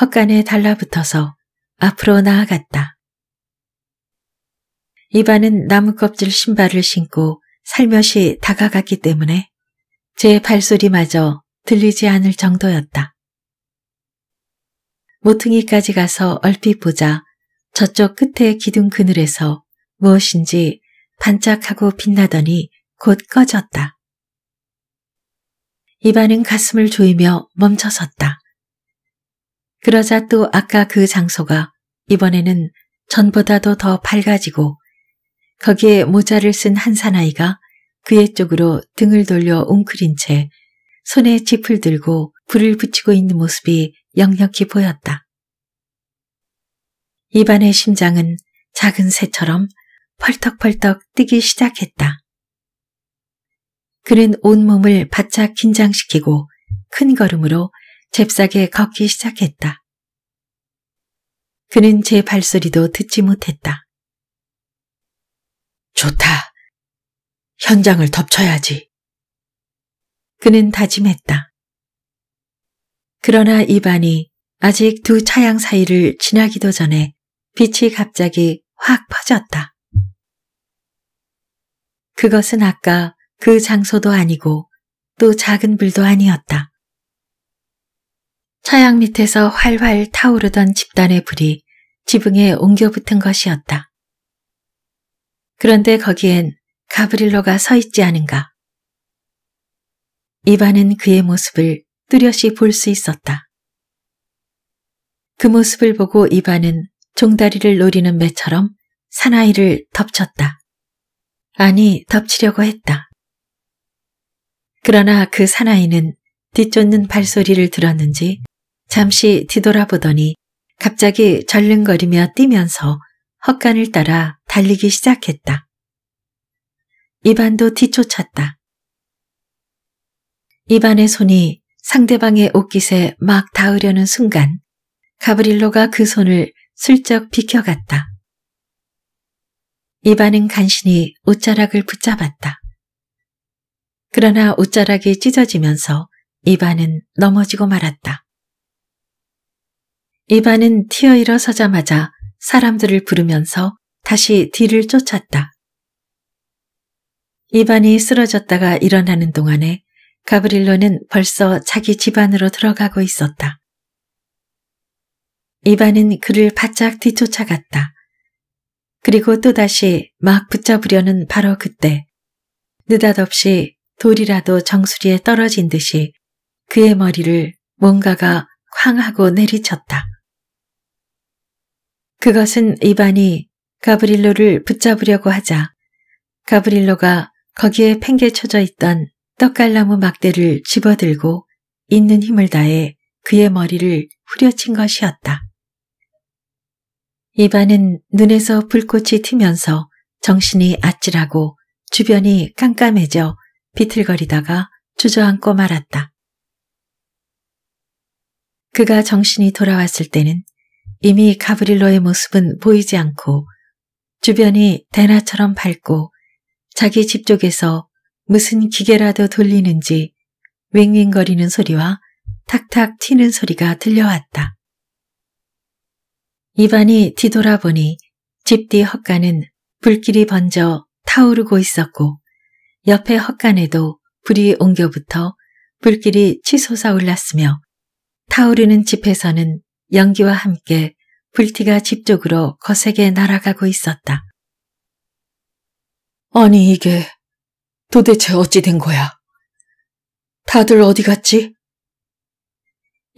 헛간에 달라붙어서 앞으로 나아갔다. 이반은 나무 껍질 신발을 신고 살며시 다가갔기 때문에 제 발소리마저 들리지 않을 정도였다. 모퉁이까지 가서 얼핏 보자 저쪽 끝에 기둥 그늘에서 무엇인지 반짝하고 빛나더니 곧 꺼졌다. 이반은 가슴을 조이며 멈춰섰다. 그러자 또 아까 그 장소가 이번에는 전보다도 더 밝아지고 거기에 모자를 쓴 한 사나이가 그의 쪽으로 등을 돌려 웅크린 채 손에 짚을 들고 불을 붙이고 있는 모습이 역력히 보였다. 이반의 심장은 작은 새처럼 펄떡펄떡 뛰기 시작했다. 그는 온몸을 바짝 긴장시키고 큰 걸음으로 잽싸게 걷기 시작했다. 그는 제 발소리도 듣지 못했다. 좋다. 현장을 덮쳐야지. 그는 다짐했다. 그러나 이반이 아직 두 차양 사이를 지나기도 전에 빛이 갑자기 확 퍼졌다. 그것은 아까 그 장소도 아니고 또 작은 불도 아니었다. 차양 밑에서 활활 타오르던 집단의 불이 지붕에 옮겨 붙은 것이었다. 그런데 거기엔 가브릴로가 서 있지 않은가. 이반은 그의 모습을 뚜렷이 볼 수 있었다. 그 모습을 보고 이반은 종다리를 노리는 매처럼 사나이를 덮쳤다. 아니, 덮치려고 했다. 그러나 그 사나이는 뒤쫓는 발소리를 들었는지 잠시 뒤돌아보더니 갑자기 절름거리며 뛰면서 헛간을 따라 달리기 시작했다. 이반도 뒤쫓았다. 이반의 손이 상대방의 옷깃에 막 닿으려는 순간 가브릴로가 그 손을 슬쩍 비켜갔다. 이반은 간신히 옷자락을 붙잡았다. 그러나 옷자락이 찢어지면서 이반은 넘어지고 말았다. 이반은 튀어 일어서자마자 사람들을 부르면서 다시 뒤를 쫓았다. 이반이 쓰러졌다가 일어나는 동안에 가브릴로는 벌써 자기 집 안으로 들어가고 있었다. 이반은 그를 바짝 뒤쫓아갔다. 그리고 또다시 막 붙잡으려는 바로 그때 느닷없이 돌이라도 정수리에 떨어진 듯이 그의 머리를 뭔가가 쾅 하고 내리쳤다. 그것은 이반이 가브릴로를 붙잡으려고 하자 가브릴로가 거기에 팽개쳐져 있던 떡갈나무 막대를 집어들고 있는 힘을 다해 그의 머리를 후려친 것이었다. 이반은 눈에서 불꽃이 튀면서 정신이 아찔하고 주변이 깜깜해져 비틀거리다가 주저앉고 말았다. 그가 정신이 돌아왔을 때는 이미 가브릴로의 모습은 보이지 않고 주변이 대나처럼 밝고 자기 집 쪽에서 무슨 기계라도 돌리는지 윙윙거리는 소리와 탁탁 튀는 소리가 들려왔다. 이반이 뒤돌아보니 집 뒤 헛간은 불길이 번져 타오르고 있었고 옆에 헛간에도 불이 옮겨붙어 불길이 치솟아 올랐으며 타오르는 집에서는 연기와 함께 불티가 집 쪽으로 거세게 날아가고 있었다. 아니 이게 도대체 어찌 된 거야? 다들 어디 갔지?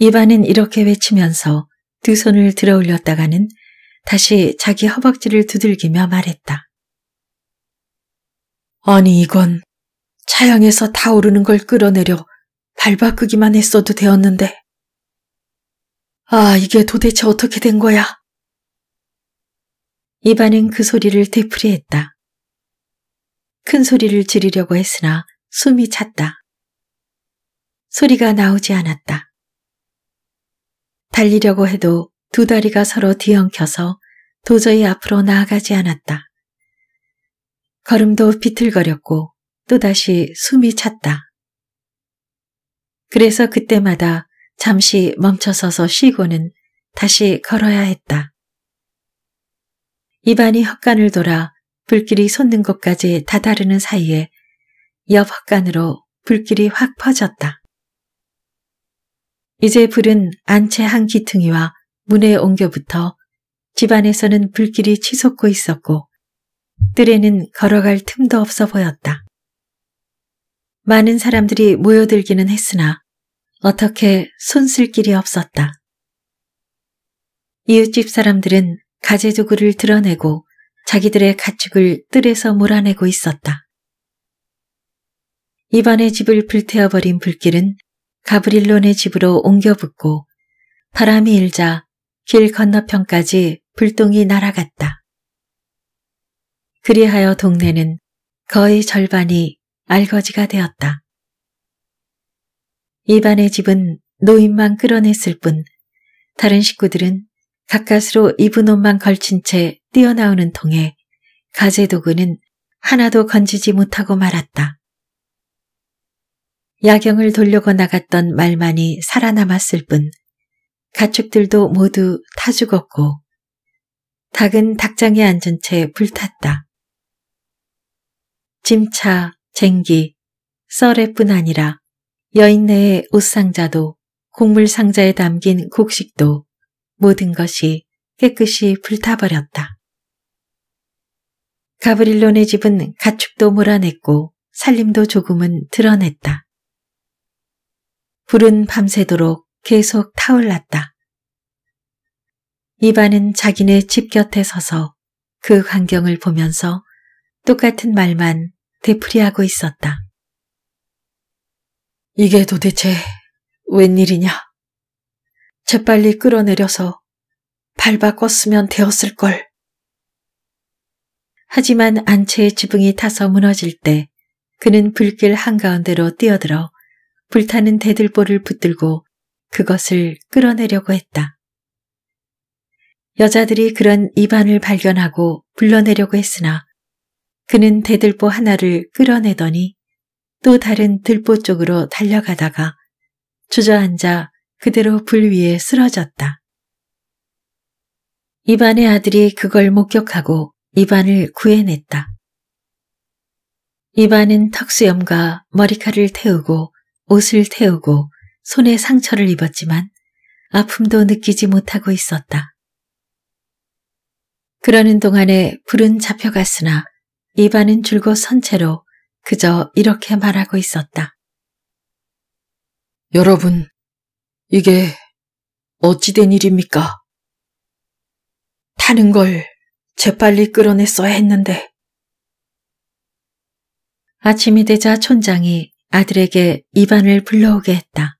이반은 이렇게 외치면서 두 손을 들어 올렸다가는 다시 자기 허벅지를 두들기며 말했다. 아니 이건 차양에서 타오르는 걸 끌어내려 발바꾸기만 했어도 되었는데. 아 이게 도대체 어떻게 된 거야? 이반은 그 소리를 되풀이했다. 큰 소리를 지르려고 했으나 숨이 찼다. 소리가 나오지 않았다. 달리려고 해도 두 다리가 서로 뒤엉켜서 도저히 앞으로 나아가지 않았다. 걸음도 비틀거렸고 또다시 숨이 찼다. 그래서 그때마다 잠시 멈춰서서 쉬고는 다시 걸어야 했다. 입안이 헛간을 돌아 불길이 솟는 곳까지 다다르는 사이에 옆 헛간으로 불길이 확 퍼졌다. 이제 불은 안채 한 기퉁이와 문에 옮겨붙어 집안에서는 불길이 치솟고 있었고 뜰에는 걸어갈 틈도 없어 보였다. 많은 사람들이 모여들기는 했으나 어떻게 손쓸 길이 없었다. 이웃집 사람들은 가재도구를 드러내고 자기들의 가축을 뜰에서 몰아내고 있었다. 이번에 집을 불태워버린 불길은 가브릴론의 집으로 옮겨 붙고 바람이 일자 길 건너편까지 불똥이 날아갔다. 그리하여 동네는 거의 절반이 알거지가 되었다. 이반의 집은 노인만 끌어냈을 뿐 다른 식구들은 가까스로 입은 옷만 걸친 채 뛰어나오는 통에 가재 도구는 하나도 건지지 못하고 말았다. 야경을 돌려고 나갔던 말만이 살아남았을 뿐 가축들도 모두 타 죽었고 닭은 닭장에 앉은 채 불탔다. 짐차, 쟁기, 썰애뿐 아니라 여인네의 옷상자도 곡물 상자에 담긴 곡식도 모든 것이 깨끗이 불타버렸다. 가브릴론의 집은 가축도 몰아냈고 살림도 조금은 드러냈다. 불은 밤새도록 계속 타올랐다. 이반은 자기네 집 곁에 서서 그 광경을 보면서 똑같은 말만 되풀이하고 있었다. 이게 도대체 웬일이냐? 재빨리 끌어내려서 발 바꿨으면 되었을걸. 하지만 안채의 지붕이 타서 무너질 때 그는 불길 한가운데로 뛰어들어 불타는 대들보를 붙들고 그것을 끌어내려고 했다. 여자들이 그런 입안을 발견하고 불러내려고 했으나 그는 대들보 하나를 끌어내더니 또 다른 들보 쪽으로 달려가다가 주저앉아 그대로 불 위에 쓰러졌다. 이반의 아들이 그걸 목격하고 이반을 구해냈다. 이반은 턱수염과 머리카락을 태우고 옷을 태우고 손에 상처를 입었지만 아픔도 느끼지 못하고 있었다. 그러는 동안에 불은 잡혀갔으나 이반은 줄곧 선 채로 그저 이렇게 말하고 있었다. 여러분, 이게 어찌된 일입니까? 타는 걸 재빨리 끌어냈어야 했는데. 아침이 되자 촌장이 아들에게 이반을 불러오게 했다.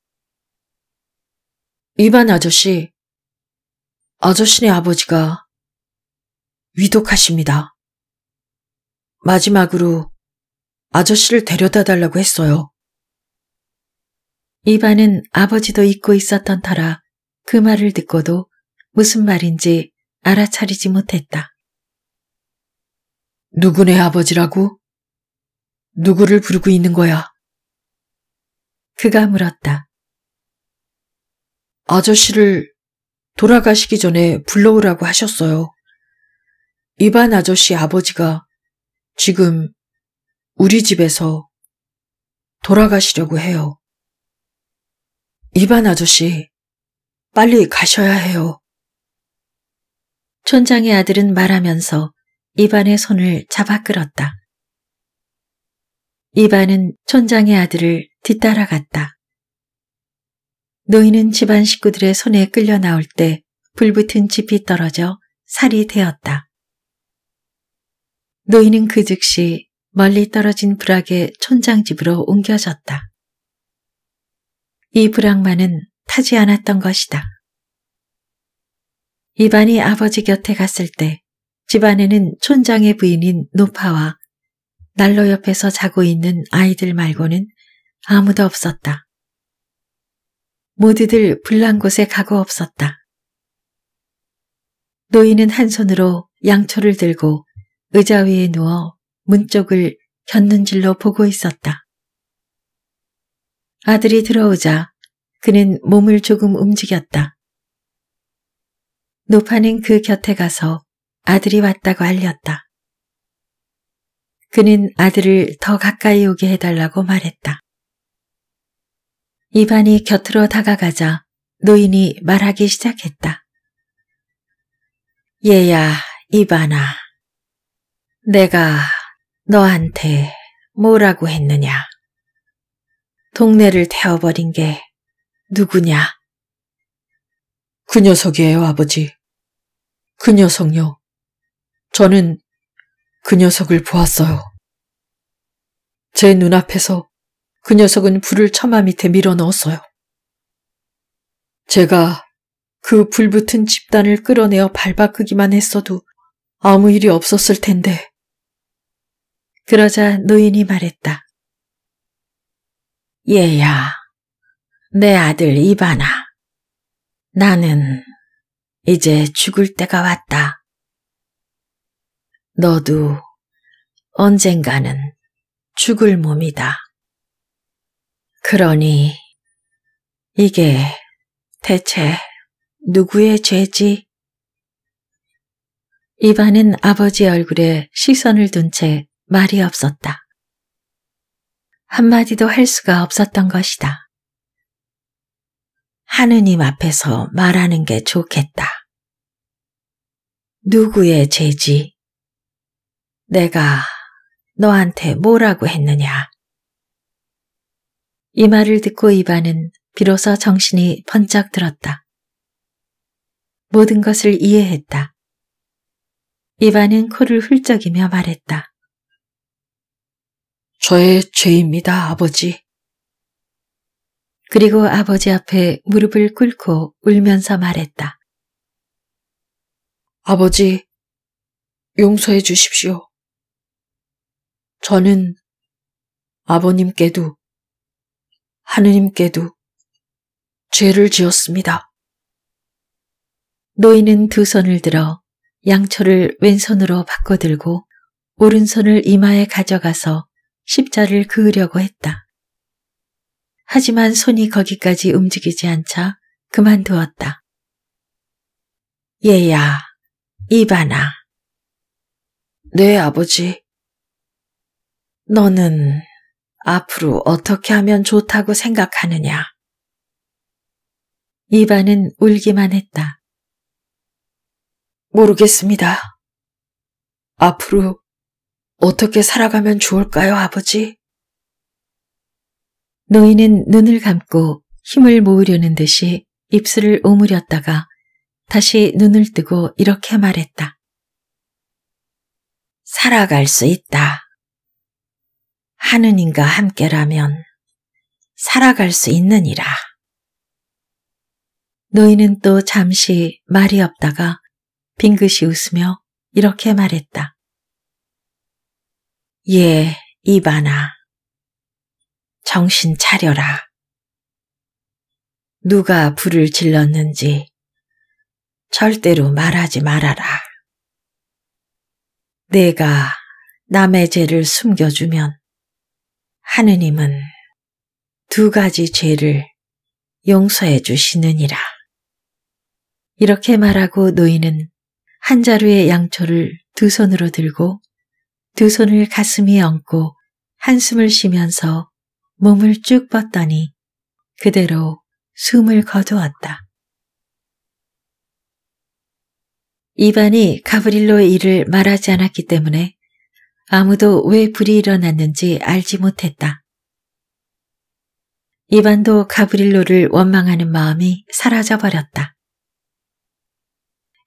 이반 아저씨, 아저씨네 아버지가 위독하십니다. 마지막으로 아저씨를 데려다 달라고 했어요. 이반은 아버지도 잊고 있었던 터라 그 말을 듣고도 무슨 말인지 알아차리지 못했다. 누구네 아버지라고? 누구를 부르고 있는 거야? 그가 물었다. 아저씨를 돌아가시기 전에 불러오라고 하셨어요. 이반 아저씨 아버지가 지금 우리 집에서 돌아가시려고 해요. 이반 아저씨, 빨리 가셔야 해요. 촌장의 아들은 말하면서 이반의 손을 잡아 끌었다. 이반은 촌장의 아들을 뒤따라갔다. 노인은 집안 식구들의 손에 끌려 나올 때 불붙은 집이 떨어져 살이 되었다. 노인은 그 즉시 멀리 떨어진 불악의 촌장 집으로 옮겨졌다. 이 불악만은 타지 않았던 것이다. 이반이 아버지 곁에 갔을 때 집안에는 촌장의 부인인 노파와 난로 옆에서 자고 있는 아이들 말고는 아무도 없었다. 모두들 불난 곳에 가고 없었다. 노인은 한 손으로 양초를 들고 의자 위에 누워 문 쪽을 곁눈질로 보고 있었다. 아들이 들어오자 그는 몸을 조금 움직였다. 노파는 그 곁에 가서 아들이 왔다고 알렸다. 그는 아들을 더 가까이 오게 해달라고 말했다. 이반이 곁으로 다가가자 노인이 말하기 시작했다. 얘야, 이반아. 내가 너한테 뭐라고 했느냐? 동네를 태워버린 게 누구냐? 그 녀석이에요, 아버지. 그 녀석요. 저는 그 녀석을 보았어요. 제 눈앞에서 그 녀석은 불을 처마 밑에 밀어 넣었어요. 제가 그 불붙은 집단을 끌어내어 밟아끄기만 했어도 아무 일이 없었을 텐데. 그러자 노인이 말했다. 얘야, 내 아들 이바나. 나는 이제 죽을 때가 왔다. 너도 언젠가는 죽을 몸이다. 그러니 이게 대체 누구의 죄지? 이반은 아버지 얼굴에 시선을 둔 채 말이 없었다. 한마디도 할 수가 없었던 것이다. 하느님 앞에서 말하는 게 좋겠다. 누구의 죄지? 내가 너한테 뭐라고 했느냐? 이 말을 듣고 이반은 비로소 정신이 번쩍 들었다. 모든 것을 이해했다. 이반은 코를 훌쩍이며 말했다. 저의 죄입니다, 아버지. 그리고 아버지 앞에 무릎을 꿇고 울면서 말했다. 아버지, 용서해 주십시오. 저는 아버님께도 하느님께도 죄를 지었습니다. 노인은 두 손을 들어 양초를 왼손으로 바꿔들고 오른손을 이마에 가져가서 십자를 그으려고 했다. 하지만 손이 거기까지 움직이지 않자 그만두었다. 얘야, 이반아. 네, 아버지. 너는 앞으로 어떻게 하면 좋다고 생각하느냐? 이반은 울기만 했다. 모르겠습니다. 앞으로 어떻게 살아가면 좋을까요, 아버지? 노인은 눈을 감고 힘을 모으려는 듯이 입술을 오므렸다가 다시 눈을 뜨고 이렇게 말했다. 살아갈 수 있다. 하느님과 함께라면 살아갈 수 있느니라. 노인은 또 잠시 말이 없다가 빙긋이 웃으며 이렇게 말했다. 예, 이반아. 정신 차려라. 누가 불을 질렀는지 절대로 말하지 말아라. 내가 남의 죄를 숨겨주면 하느님은 두 가지 죄를 용서해 주시느니라. 이렇게 말하고 노인은 한 자루의 양초를 두 손으로 들고 두 손을 가슴에 얹고 한숨을 쉬면서 몸을 쭉 뻗더니 그대로 숨을 거두었다. 이반이 가브릴로의 일을 말하지 않았기 때문에 아무도 왜 불이 일어났는지 알지 못했다. 이반도 가브릴로를 원망하는 마음이 사라져 버렸다.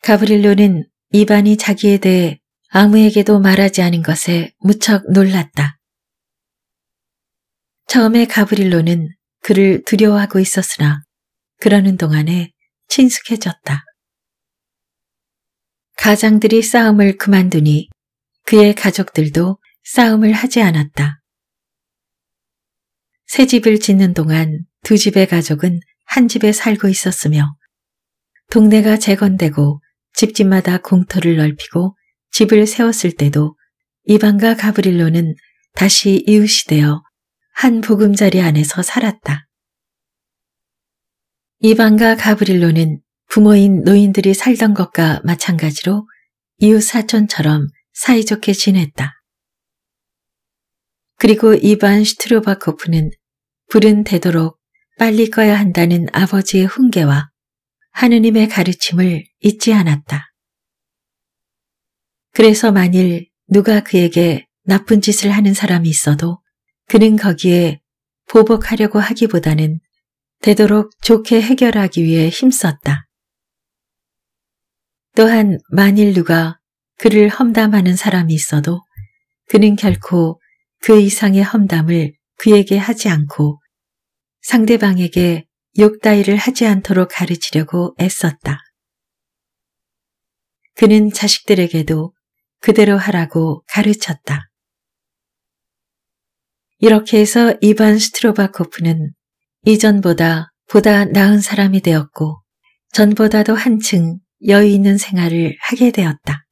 가브릴로는 이반이 자기에 대해 아무에게도 말하지 않은 것에 무척 놀랐다. 처음에 가브릴로는 그를 두려워하고 있었으나 그러는 동안에 친숙해졌다. 가장들이 싸움을 그만두니 그의 가족들도 싸움을 하지 않았다. 새 집을 짓는 동안 두 집의 가족은 한 집에 살고 있었으며 동네가 재건되고 집집마다 공터를 넓히고 집을 세웠을 때도 이방과 가브릴로는 다시 이웃이 되어 한 보금자리 안에서 살았다. 이방과 가브릴로는 부모인 노인들이 살던 것과 마찬가지로 이웃 사촌처럼 사이좋게 지냈다. 그리고 이반 슈트로바코프는 불은 되도록 빨리 꺼야 한다는 아버지의 훈계와 하느님의 가르침을 잊지 않았다. 그래서 만일 누가 그에게 나쁜 짓을 하는 사람이 있어도 그는 거기에 보복하려고 하기보다는 되도록 좋게 해결하기 위해 힘썼다. 또한 만일 누가 그를 험담하는 사람이 있어도 그는 결코 그 이상의 험담을 그에게 하지 않고 상대방에게 욕 따위를 하지 않도록 가르치려고 애썼다. 그는 자식들에게도 그대로 하라고 가르쳤다. 이렇게 해서 이반 스트로바코프는 이전보다 보다 나은 사람이 되었고 전보다도 한층 여유 있는 생활을 하게 되었다.